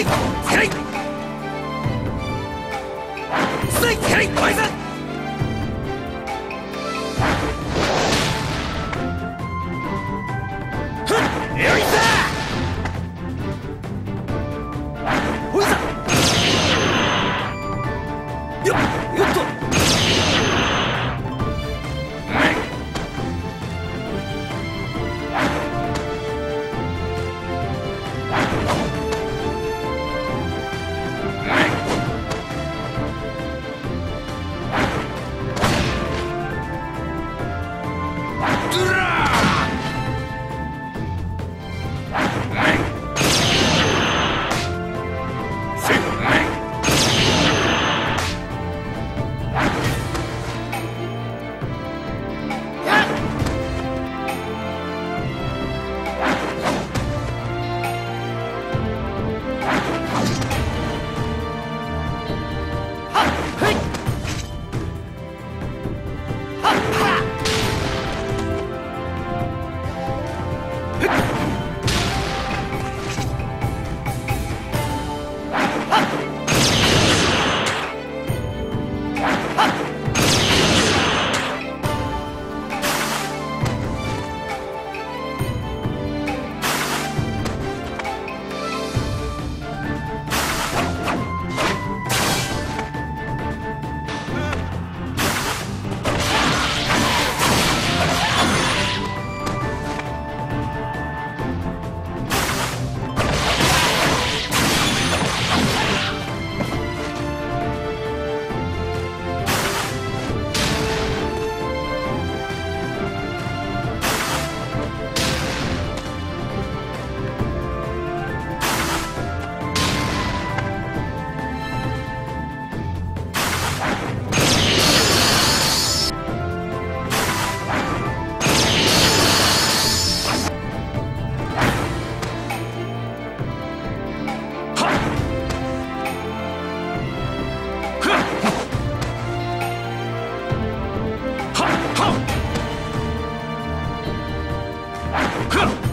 いせいせいせいポイズンはっ